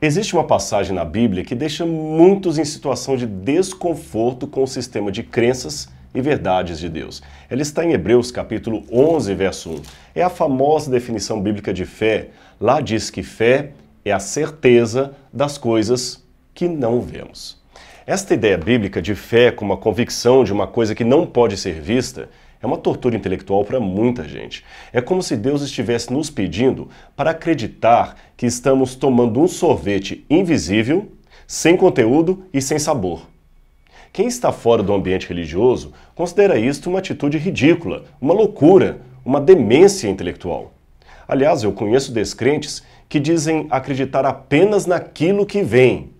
Existe uma passagem na Bíblia que deixa muitos em situação de desconforto com o sistema de crenças e verdades de Deus. Ela está em Hebreus capítulo 11, verso 1. É a famosa definição bíblica de fé. Lá diz que fé é a certeza das coisas que não vemos. Esta ideia bíblica de fé como a convicção de uma coisa que não pode ser vista é uma tortura intelectual para muita gente. É como se Deus estivesse nos pedindo para acreditar que estamos tomando um sorvete invisível, sem conteúdo e sem sabor. Quem está fora do ambiente religioso considera isto uma atitude ridícula, uma loucura, uma demência intelectual. Aliás, eu conheço descrentes que dizem acreditar apenas naquilo que vem.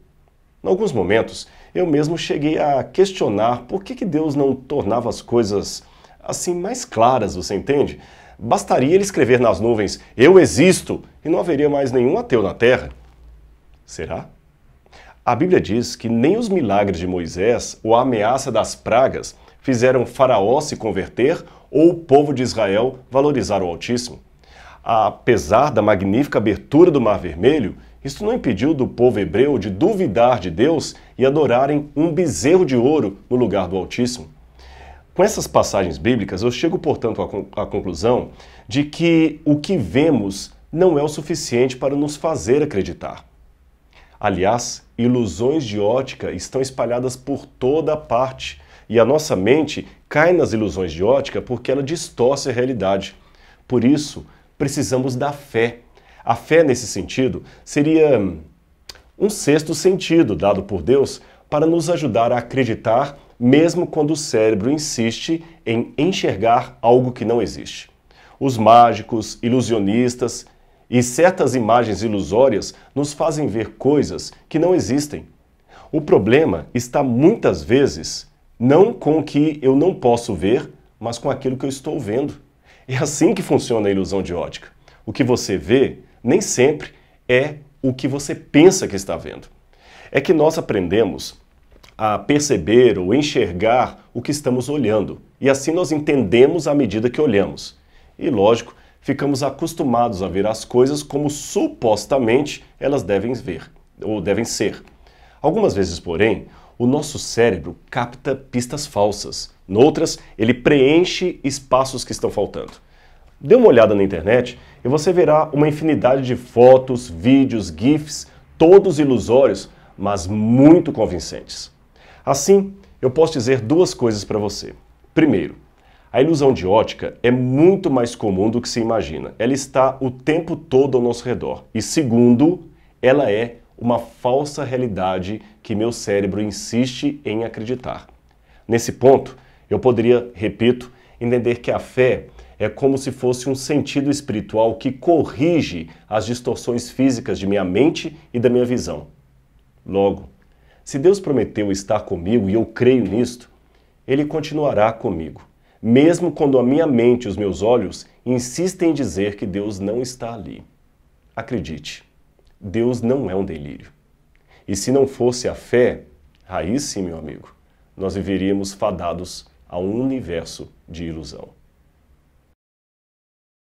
Em alguns momentos, eu mesmo cheguei a questionar por que Deus não tornava as coisas assim mais claras, você entende? Bastaria ele escrever nas nuvens: Eu existo, e não haveria mais nenhum ateu na terra. Será? A Bíblia diz que nem os milagres de Moisés ou a ameaça das pragas fizeram Faraó se converter ou o povo de Israel valorizar o Altíssimo. Apesar da magnífica abertura do Mar Vermelho, isso não impediu do povo hebreu de duvidar de Deus e adorarem um bezerro de ouro no lugar do Altíssimo. Com essas passagens bíblicas, eu chego, portanto, à conclusão de que o que vemos não é o suficiente para nos fazer acreditar. Aliás, ilusões de ótica estão espalhadas por toda parte e a nossa mente cai nas ilusões de ótica porque ela distorce a realidade. Por isso, precisamos da fé. A fé, nesse sentido, seria um sexto sentido dado por Deus para nos ajudar a acreditar mesmo quando o cérebro insiste em enxergar algo que não existe. Os mágicos, ilusionistas e certas imagens ilusórias nos fazem ver coisas que não existem. O problema está muitas vezes não com o que eu não posso ver, mas com aquilo que eu estou vendo. É assim que funciona a ilusão de ótica. O que você vê nem sempre é o que você pensa que está vendo. É que nós aprendemos a perceber ou enxergar o que estamos olhando. E assim nós entendemos à medida que olhamos. E lógico, ficamos acostumados a ver as coisas como supostamente elas devem ver ou devem ser. Algumas vezes, porém, o nosso cérebro capta pistas falsas. Noutras, ele preenche espaços que estão faltando. Dê uma olhada na internet e você verá uma infinidade de fotos, vídeos, GIFs, todos ilusórios, mas muito convincentes. Assim, eu posso dizer duas coisas para você. Primeiro, a ilusão de ótica é muito mais comum do que se imagina. Ela está o tempo todo ao nosso redor. E segundo, ela é uma falsa realidade que meu cérebro insiste em acreditar. Nesse ponto, eu poderia, repito, entender que a fé é como se fosse um sentido espiritual que corrige as distorções físicas de minha mente e da minha visão. Logo, se Deus prometeu estar comigo e eu creio nisto, Ele continuará comigo, mesmo quando a minha mente e os meus olhos insistem em dizer que Deus não está ali. Acredite, Deus não é um delírio. E se não fosse a fé, aí sim, meu amigo, nós viveríamos fadados a um universo de ilusão.